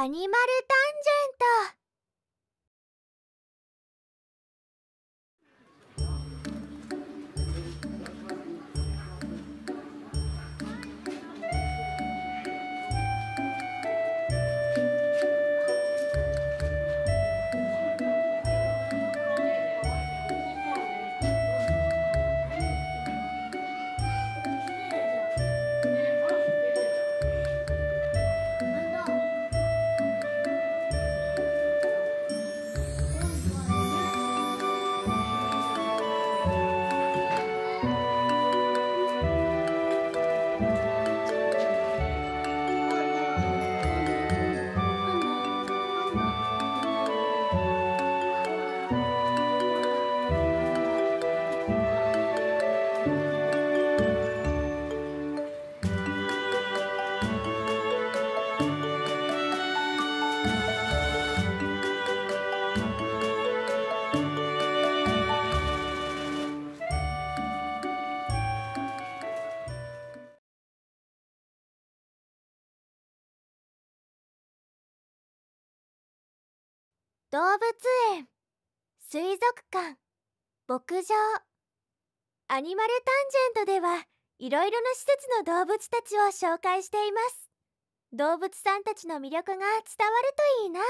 アニマルタンジェント。動物園水族館牧場アニマルタンジェントではいろいろな施設の動物たちを紹介しています動物さんたちの魅力が伝わるといいな。